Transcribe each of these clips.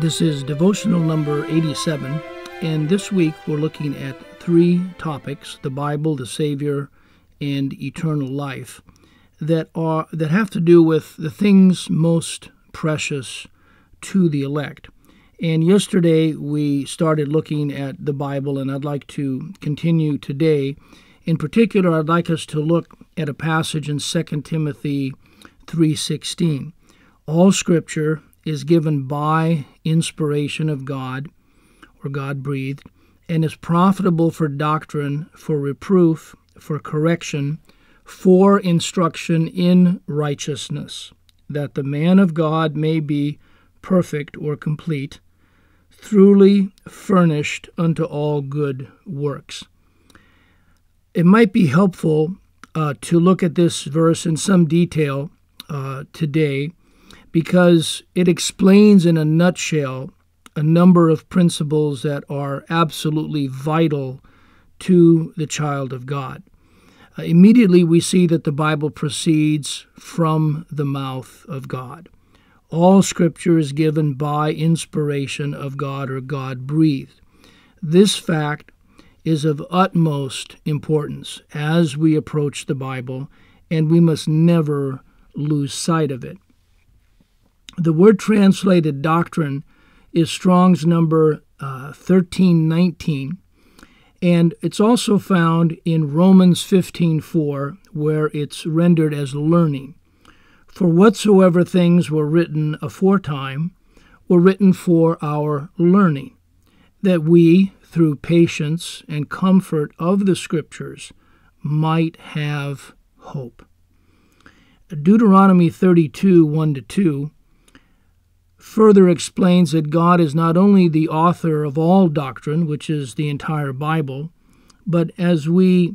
This is devotional number 87, and this week we're looking at three topics the Bible, the Savior, and eternal life that are that have to do with the things most precious to the elect. And yesterday we started looking at the Bible, and I'd like to continue today. In particular, I'd like us to look at a passage in 2 Timothy 3:16. All scripture is given by inspiration of God, or God breathed, and is profitable for doctrine, for reproof, for correction, for instruction in righteousness, that the man of God may be perfect or complete, truly furnished unto all good works. It might be helpful uh, to look at this verse in some detail uh, today because it explains in a nutshell a number of principles that are absolutely vital to the child of God. Uh, immediately, we see that the Bible proceeds from the mouth of God. All scripture is given by inspiration of God or God breathed. This fact is of utmost importance as we approach the Bible, and we must never lose sight of it. The word translated doctrine is Strong's number uh, 1319, and it's also found in Romans 15:4, where it's rendered as learning. For whatsoever things were written aforetime were written for our learning, that we, through patience and comfort of the Scriptures, might have hope. Deuteronomy 32 1 2 further explains that God is not only the author of all doctrine, which is the entire Bible, but as we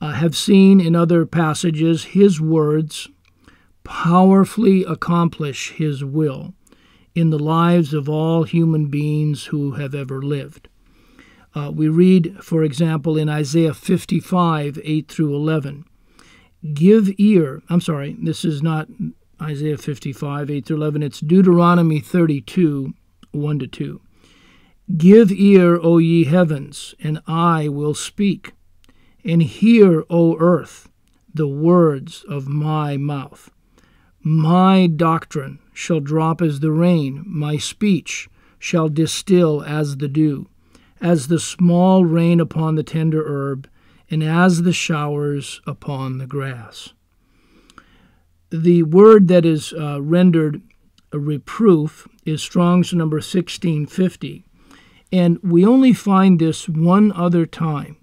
uh, have seen in other passages, His words powerfully accomplish His will in the lives of all human beings who have ever lived. Uh, we read, for example, in Isaiah 55 8 through 11, Give ear, I'm sorry, this is not Isaiah 55, 8 through 11. It's Deuteronomy 32, 1 to 2. Give ear, O ye heavens, and I will speak, and hear, O earth, the words of my mouth. My doctrine shall drop as the rain, my speech shall distill as the dew, as the small rain upon the tender herb, and as the showers upon the grass the word that is uh, rendered a reproof is Strong's number 1650. And we only find this one other time,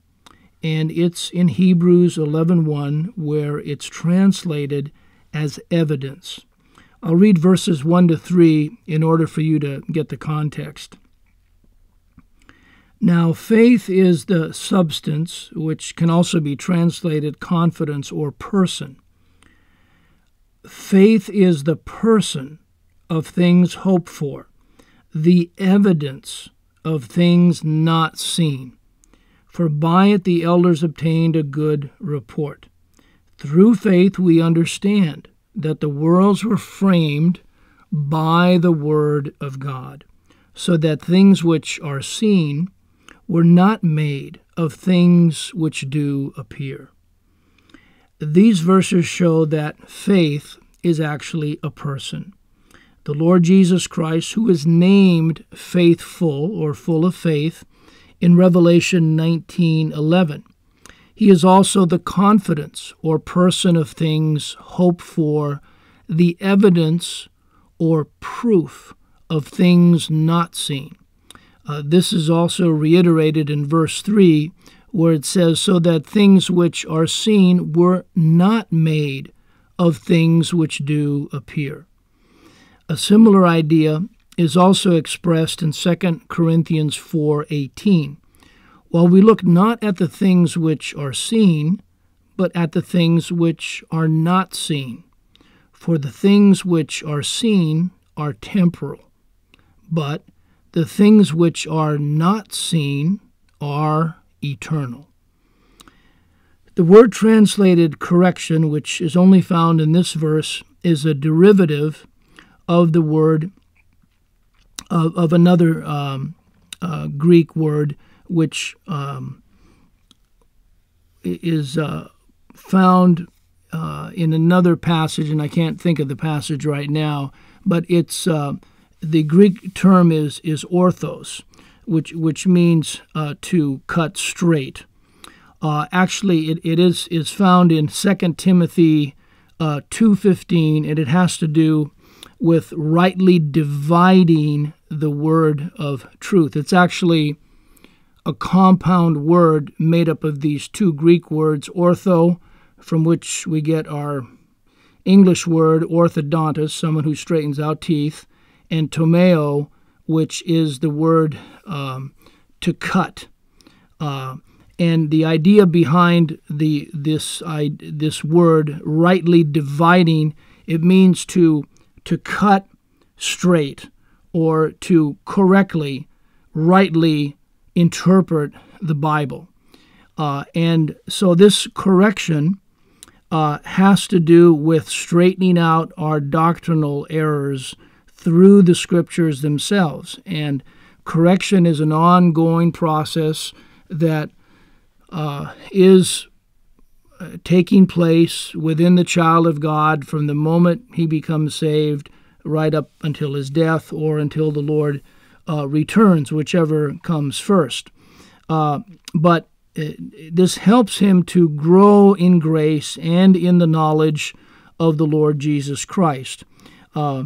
and it's in Hebrews 11:1 where it's translated as evidence. I'll read verses 1 to 3 in order for you to get the context. Now, faith is the substance, which can also be translated confidence or person Faith is the person of things hoped for, the evidence of things not seen. For by it the elders obtained a good report. Through faith we understand that the worlds were framed by the Word of God, so that things which are seen were not made of things which do appear. These verses show that faith is actually a person. The Lord Jesus Christ, who is named faithful or full of faith in Revelation 19:11. He is also the confidence or person of things hoped for, the evidence or proof of things not seen. Uh, this is also reiterated in verse 3 where it says, So that things which are seen were not made of things which do appear. A similar idea is also expressed in 2 Corinthians 4:18. While we look not at the things which are seen, but at the things which are not seen. For the things which are seen are temporal, but the things which are not seen are eternal. The word translated correction, which is only found in this verse, is a derivative of the word of, of another um, uh, Greek word, which um, is uh, found uh, in another passage, and I can't think of the passage right now, but it's uh, the Greek term is is orthos, which which means uh, to cut straight. Uh, actually, it, it is is found in 2 Timothy uh, two fifteen, and it has to do with rightly dividing the word of truth. It's actually a compound word made up of these two Greek words, ortho, from which we get our English word orthodontist, someone who straightens out teeth, and tomeo, which is the word um, to cut. Uh, and the idea behind the this I, this word rightly dividing it means to to cut straight or to correctly rightly interpret the Bible. Uh, and so this correction uh, has to do with straightening out our doctrinal errors through the scriptures themselves. And correction is an ongoing process that uh, is uh, taking place within the child of God from the moment he becomes saved right up until his death or until the Lord uh, returns, whichever comes first. Uh, but uh, this helps him to grow in grace and in the knowledge of the Lord Jesus Christ. Uh,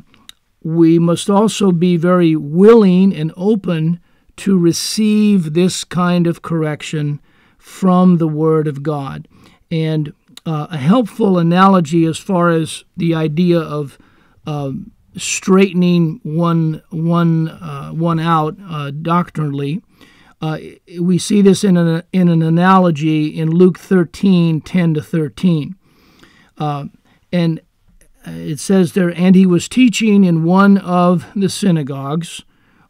we must also be very willing and open to receive this kind of correction from the Word of God. And uh, a helpful analogy as far as the idea of uh, straightening one one uh, one out uh, doctrinally. Uh, we see this in an, in an analogy in Luke 13, 10 to 13. Uh, and it says there, And he was teaching in one of the synagogues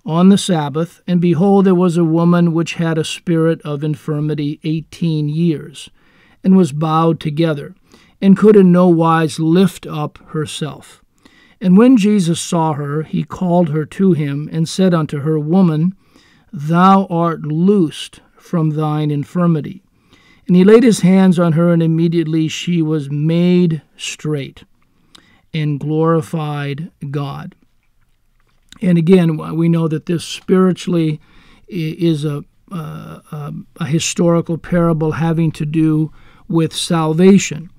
on the Sabbath, and behold, there was a woman which had a spirit of infirmity eighteen years, and was bowed together, and could in no wise lift up herself. And when Jesus saw her, he called her to him, and said unto her, Woman, thou art loosed from thine infirmity. And he laid his hands on her, and immediately she was made straight and glorified God. And again, we know that this spiritually is a, a, a historical parable having to do with salvation.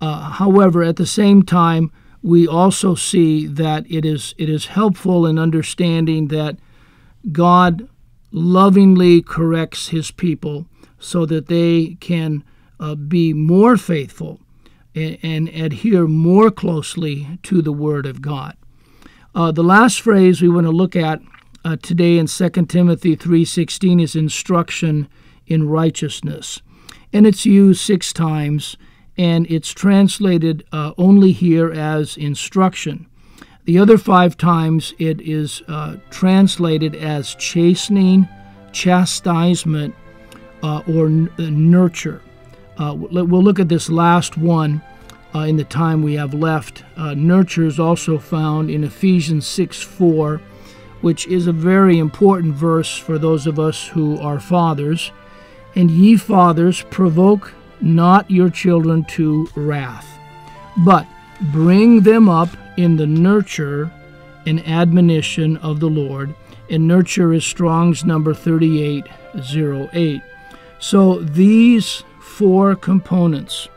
Uh, however, at the same time, we also see that it is it is helpful in understanding that God lovingly corrects his people so that they can uh, be more faithful and, adhere more closely to the Word of God. Uh, the last phrase we want to look at uh, today in 2 Timothy 3:16 is instruction in righteousness, and it's used six times and it's translated uh, only here as instruction. The other five times it is uh, translated as chastening, chastisement, uh, or n- uh, nurture. Uh, we'll look at this last one uh, in the time we have left. nurture is also found in Ephesians 6 4, which is a very important verse for those of us who are fathers. And ye fathers, provoke not your children to wrath, but bring them up in the nurture and admonition of the Lord. And nurture is Strong's number 3808. So these four components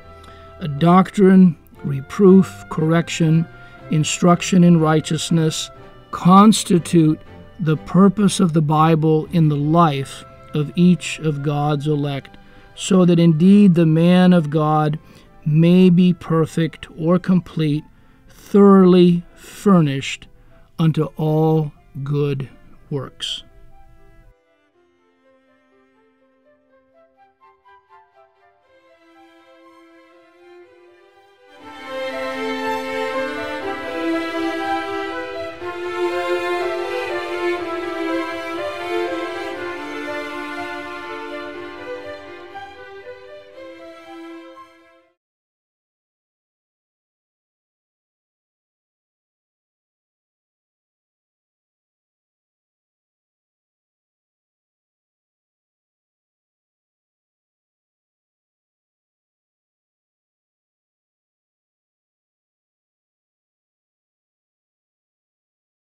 a doctrine, reproof, correction, instruction in righteousness constitute the purpose of the Bible in the life of each of God's elect so that indeed the man of God may be perfect or complete, thoroughly furnished unto all good works.